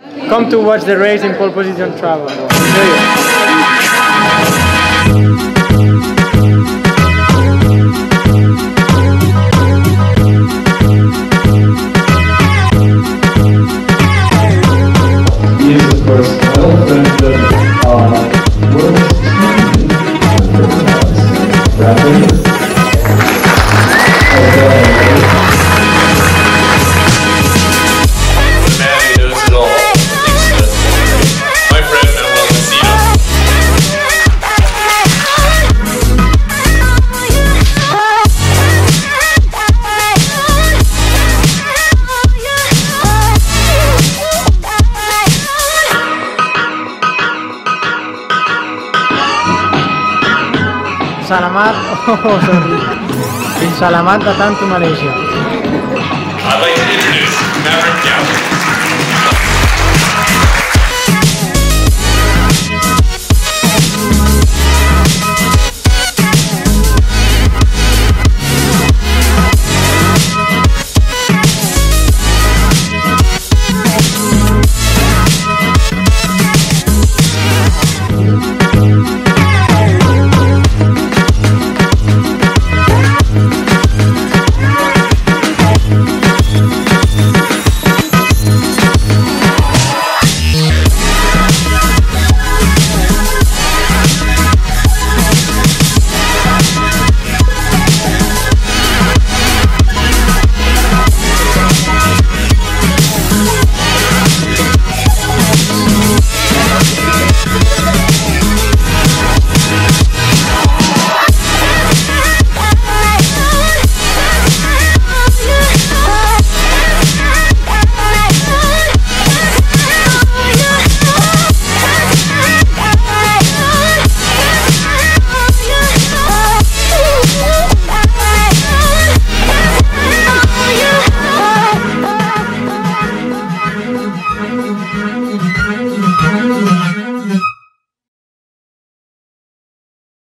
Come to watch the race in pole position travel. Salamat, oh sorry. Salamat datang to Malaysia. I'd like to introduce Maverick Gallo.